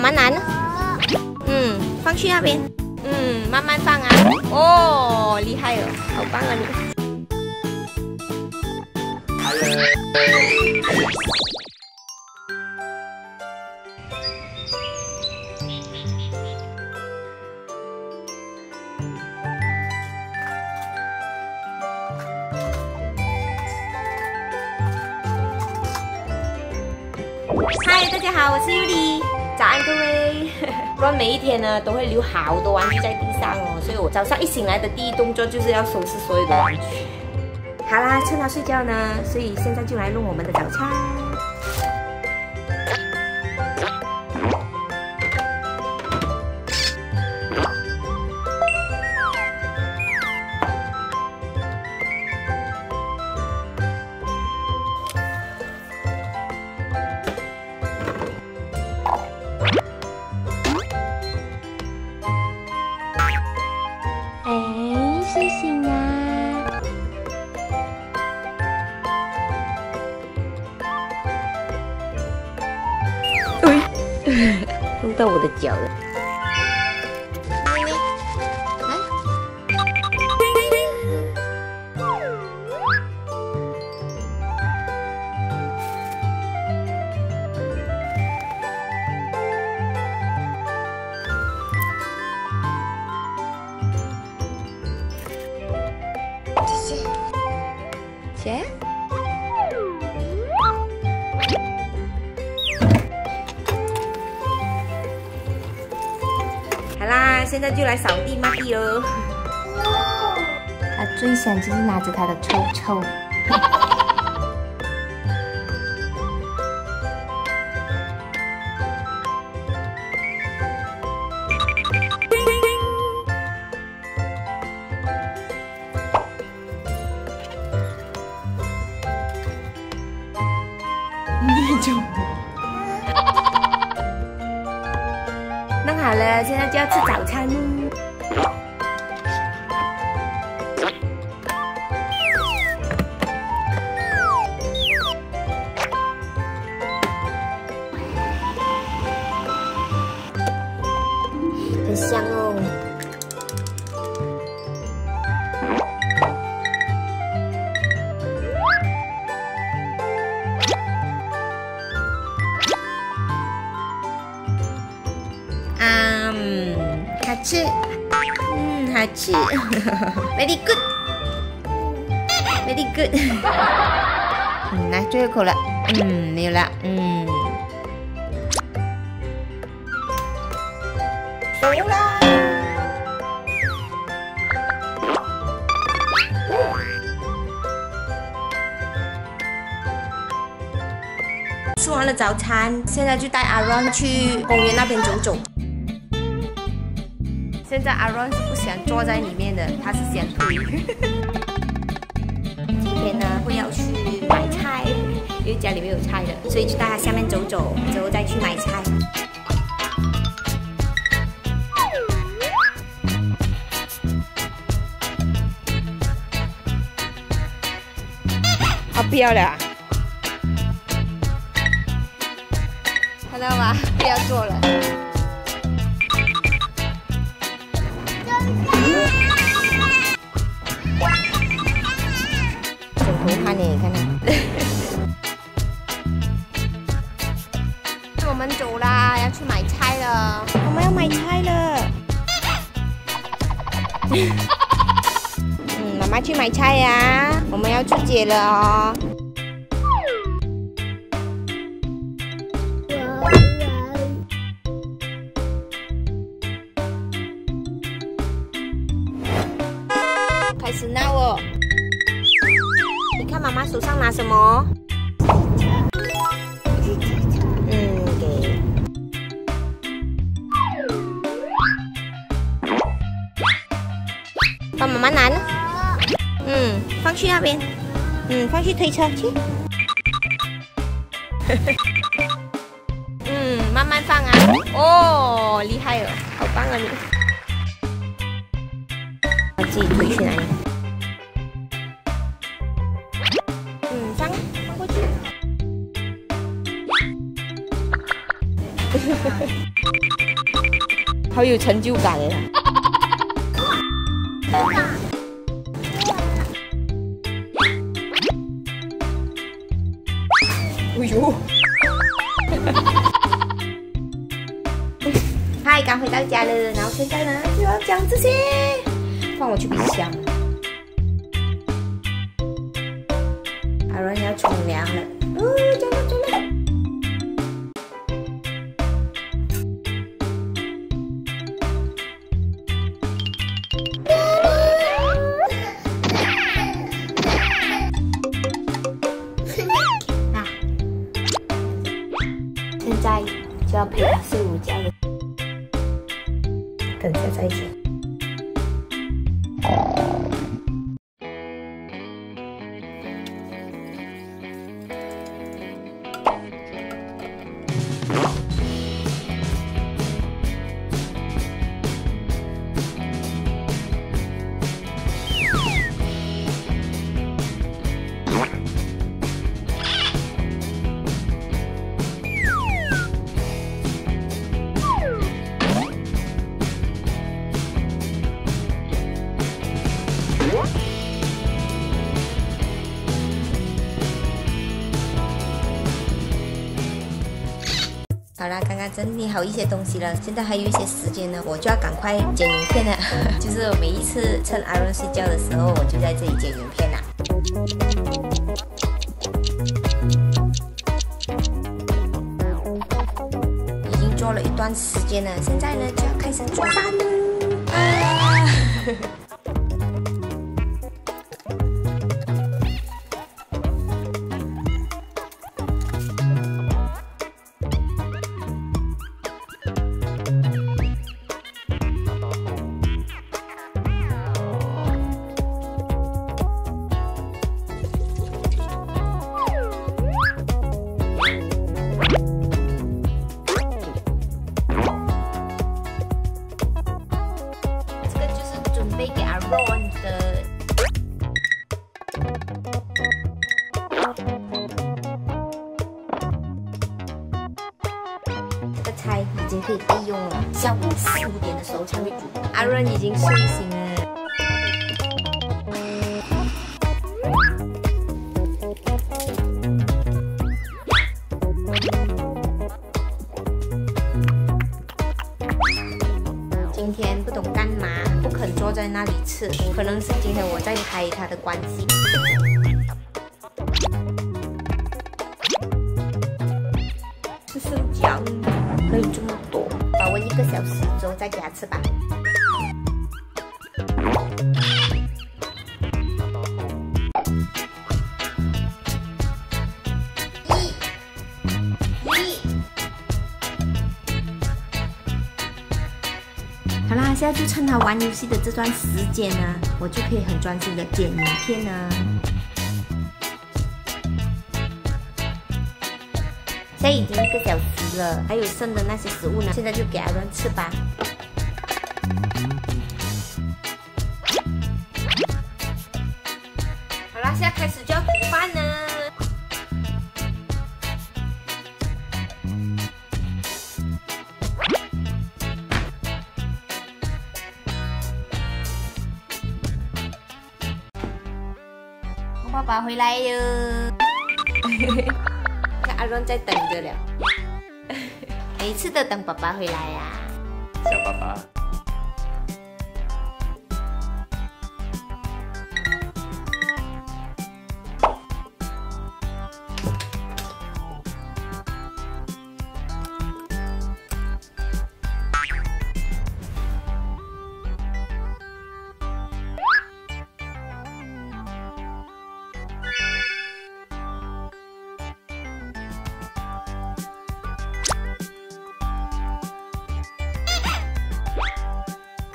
妈妈拿呢？嗯，放去那边。嗯，慢慢放啊。哦，厉害哦，好棒啊你。嗨，大家好，我是尤里，早安各位。不然每一天呢都会留好多玩具在地上哦，所以我早上一醒来的第一动作就是要收拾所有的玩具。好啦，趁他睡觉呢，所以现在就来弄我们的早餐。到我的脚了。现在就来扫地抹地喽。他最想就是拿着他的臭臭。要吃早餐。吃，嗯，好吃，very good，very good，嗯，来最后一口了，嗯，没有了，嗯，熟啦，吃完了早餐，现在就带阿 Ron 去公园那边走走。现在阿 Ron 是不想坐在里面的，他是想推。今天呢，会要去买菜，因为家里没有菜的，所以就带他下面走走，之后再去买菜。好不要了，看到吗？不要做了。我们走啦，要去买菜了。我们要买菜了。嗯，妈妈去买菜呀。我们要出街了哦。什么？嗯，给。帮妈妈拿呢。嗯，放去那边。嗯，放去推车去。嗯，慢慢放啊。哦，厉害了，好棒啊你。把自己推去哪里？好有成就感哎！哎呦！嗨，刚回到家了，然后现在呢就要讲这些，放我去冰箱。现好啦，刚刚整理好一些东西了，现在还有一些时间呢，我就要赶快剪影片了。就是我每一次趁阿伦睡觉的时候，我就在这里剪影片啦。已经做了一段时间了，现在呢就要开始做饭了。啊！这个菜已经可以备用了，下午四五点的时候才会煮。阿润已经睡醒了。吃，可能是今天我在拍他的关系。吃生姜。可以这么多，保温一个小时之后再给他吃吧。那，就趁他玩游戏的这段时间呢，我就可以很专心的剪影片呢。现在已经一个小时了，还有剩的那些食物呢，现在就给阿伦吃吧。爸爸回来哟。看阿伦在等着了，每次都等爸爸回来呀。小爸爸。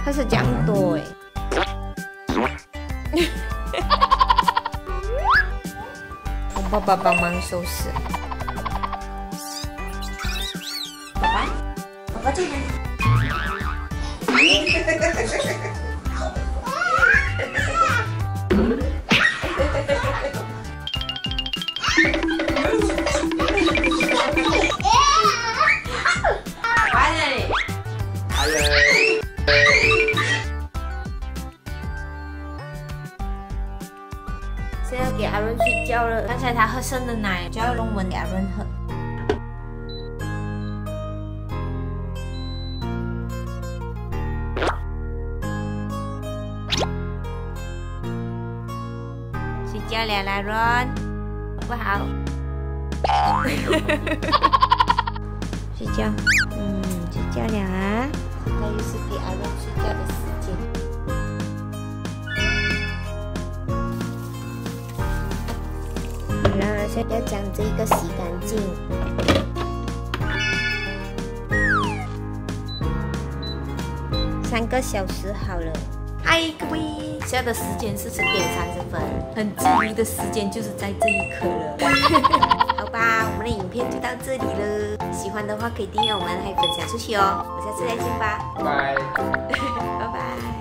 他是这样多哎，我爸爸帮忙收拾。爸爸，爸爸在哪里？生的奶，就要弄温给阿润喝。睡觉了啦，润，不好。睡觉，嗯，睡觉了啊。现在又是给阿润睡觉的时间。要将这个洗干净。三个小时好了。嗨，各位，现在的时间是十点三十分，很自由的时间就是在这一刻了。好吧，我们的影片就到这里了。喜欢的话可以订阅我们，还有分享出去哦。我下次再见吧，拜拜。拜拜。